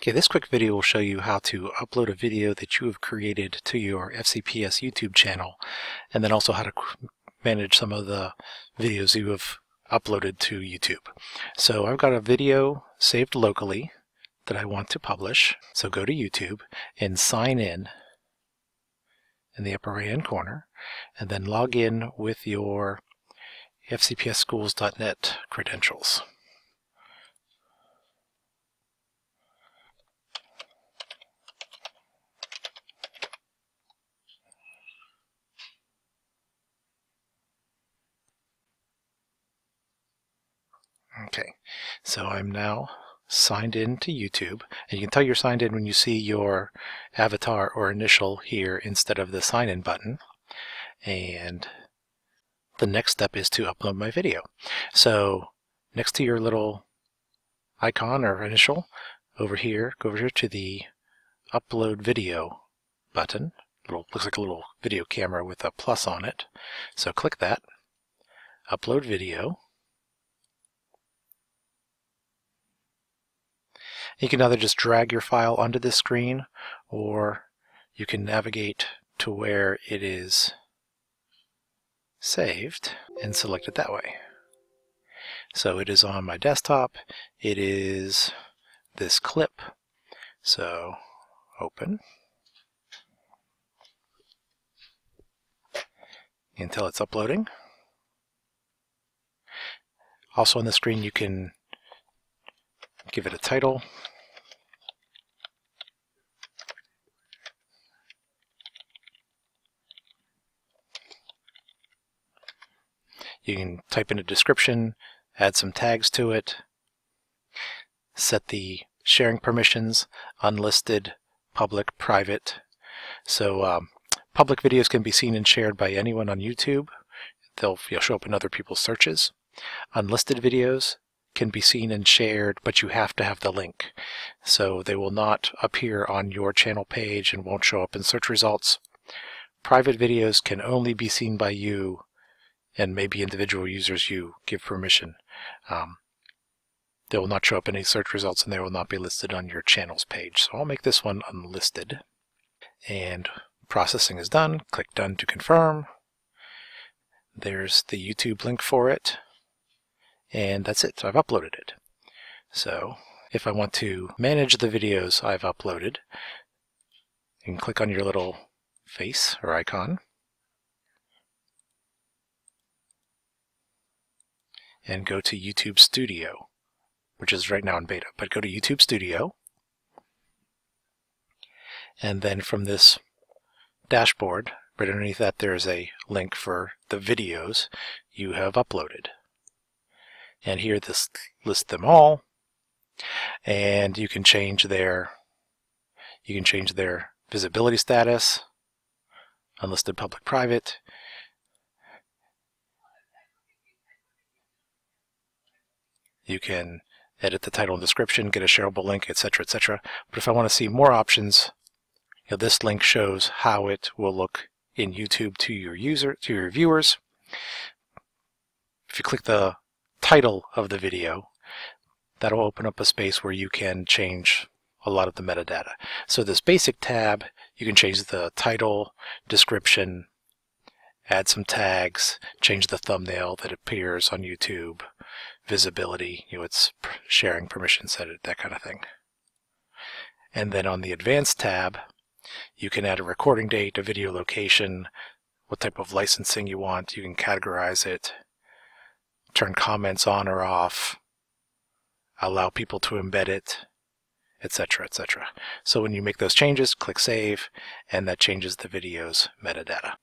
Okay, this quick video will show you how to upload a video that you have created to your FCPS YouTube channel, and then also how to manage some of the videos you have uploaded to YouTube. So I've got a video saved locally that I want to publish. So go to YouTube and sign in in the upper right hand corner, and then log in with your fcpsschools.net credentials. Okay, so I'm now signed in to YouTube, and you can tell you're signed in when you see your avatar or initial here instead of the sign in button. And the next step is to upload my video. So next to your little icon or initial, over here, go over here to the upload video button. Little, looks like a little video camera with a plus on it. So click that, upload video, You can either just drag your file onto the screen or you can navigate to where it is saved and select it that way. So it is on my desktop. It is this clip. So open. Until it's uploading. Also on the screen you can give it a title. You can type in a description, add some tags to it, set the sharing permissions, unlisted, public, private. So um, public videos can be seen and shared by anyone on YouTube. They'll show up in other people's searches. Unlisted videos can be seen and shared, but you have to have the link. So they will not appear on your channel page and won't show up in search results. Private videos can only be seen by you and maybe individual users you give permission. Um, they will not show up in any search results and they will not be listed on your channels page. So I'll make this one unlisted. And processing is done. Click Done to confirm. There's the YouTube link for it and that's it. So I've uploaded it. So if I want to manage the videos I've uploaded, you can click on your little face or icon and go to YouTube Studio, which is right now in beta, but go to YouTube Studio. And then from this dashboard, right underneath that there's a link for the videos you have uploaded. And here this lists them all. And you can change their you can change their visibility status unlisted public private you can edit the title and description get a shareable link etc etc but if I want to see more options you know, this link shows how it will look in YouTube to your user to your viewers. If you click the title of the video, that'll open up a space where you can change a lot of the metadata. So this basic tab, you can change the title, description, add some tags, change the thumbnail that appears on YouTube, visibility, you know, it's sharing permission set, that kind of thing. And then on the advanced tab, you can add a recording date, a video location, what type of licensing you want, you can categorize it, turn comments on or off, allow people to embed it, etc., etc. So when you make those changes, click Save, and that changes the video's metadata.